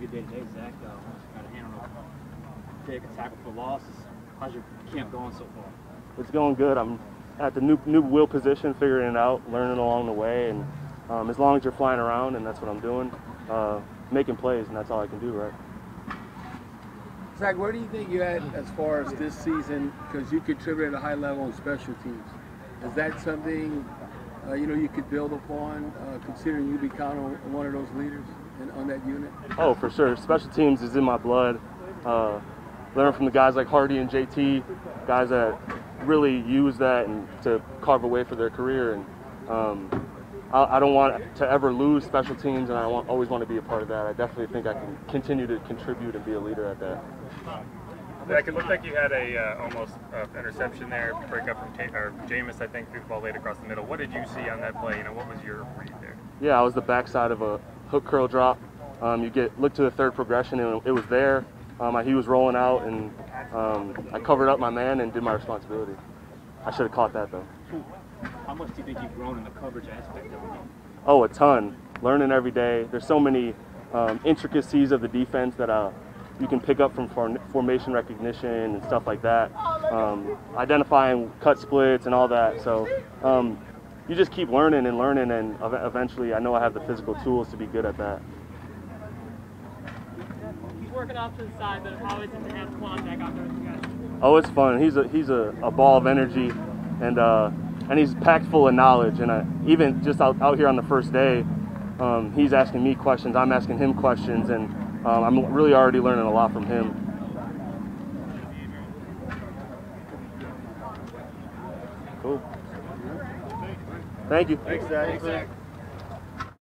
pretty good day today, Zack. Uh, got a handle take a tackle for loss. How's your camp going so far? It's going good. I'm at the new new Will position, figuring it out, learning along the way, and um, as long as you're flying around, and that's what I'm doing, uh, making plays, and that's all I can do, right? Zack, where do you think you're at as far as this season? Because you contributed at a high level on special teams. Is that something uh, you know you could build upon, uh, considering you become one of those leaders in, on that unit? Oh, for sure. Special teams is in my blood. Uh, learn from the guys like Hardee and JT, guys that really use that and to carve a way for their career. And um, I, I, don't want to ever lose special teams, and I want, always want to be a part of that. I definitely think I can continue to contribute and be a leader at that. Zack, it looked like you had a uh, almost uh, interception there, break up from T- or Jameis, I think, threw the ball late across the middle. What did you see on that play? You know, what was your read there? Yeah, I was the backside of a hook curl drop. Um, you get look to the third progression, and it was there. Um, he was rolling out, and um, I covered up my man and did my responsibility. I should have caught that though. How much do you think you've grown in the coverage aspect of it? Oh, a ton. Learning every day. There's so many um, intricacies of the defense that uh, you can pick up from formation recognition and stuff like that. Um, identifying cut splits and all that. So um, you just keep learning and learning, and eventually, I know I have the physical tools to be good at that He's working off to the side, but how is it to have Kwon back out there with you guys? Oh, it's fun. He's a he's a, a ball of energy, and uh, and he's packed full of knowledge. And uh, even just out, out here on the first day, um, he's asking me questions. I'm asking him questions, and um, I'm really already learning a lot from him. Cool. Thank you. Thanks, Zack. Thanks, Zack.